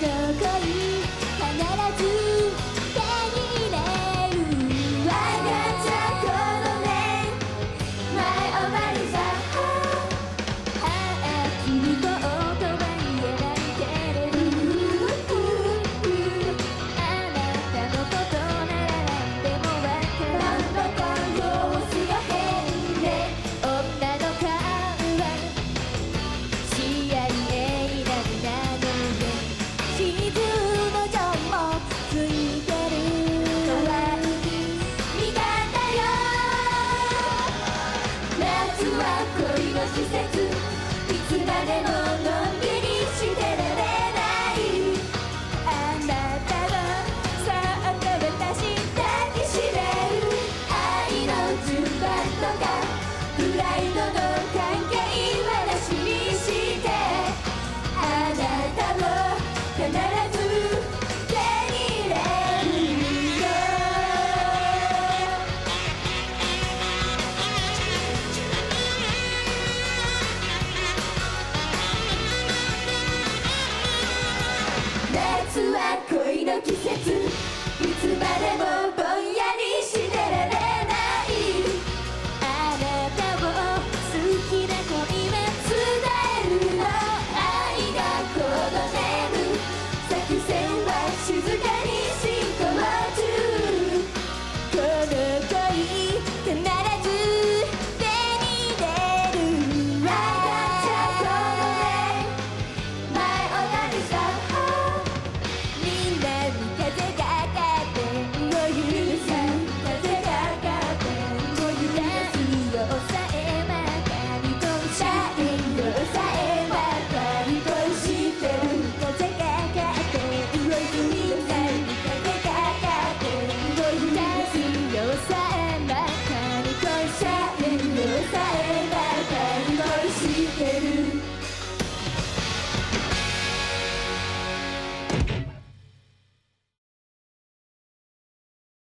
社会は恋の季節。いつまでもの季節いつまでも